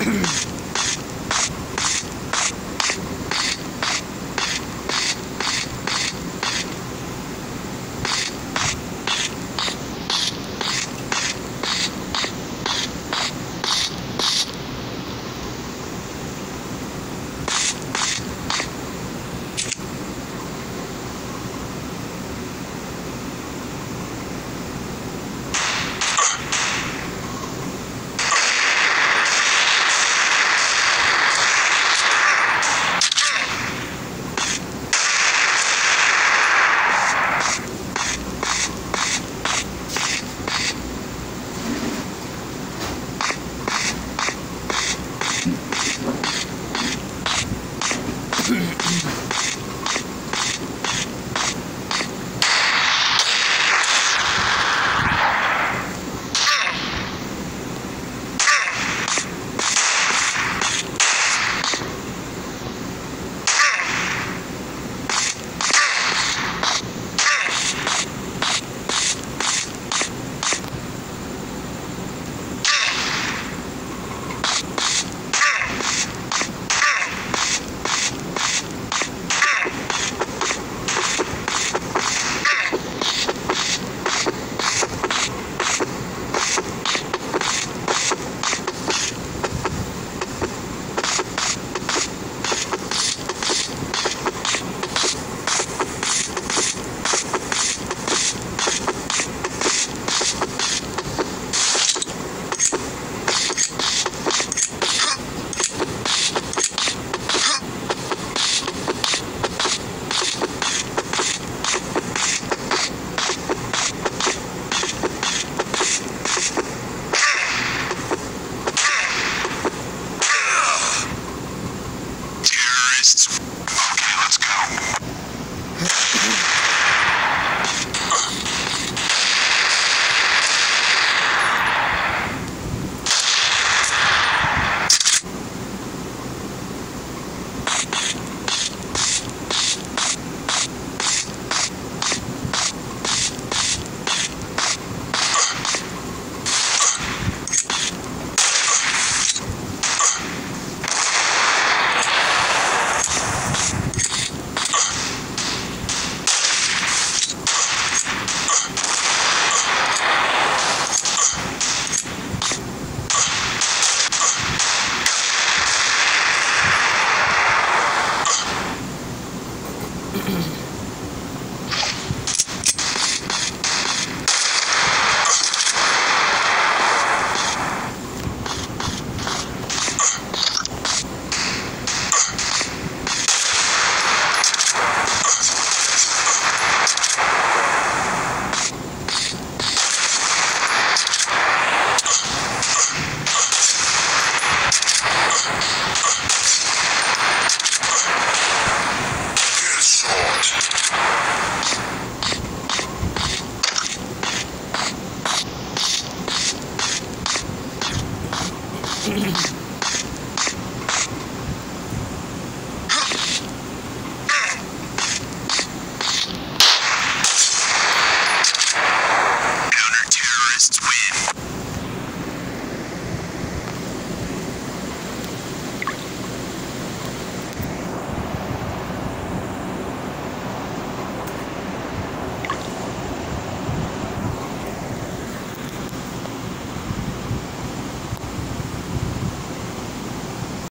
Ahem. Jeez.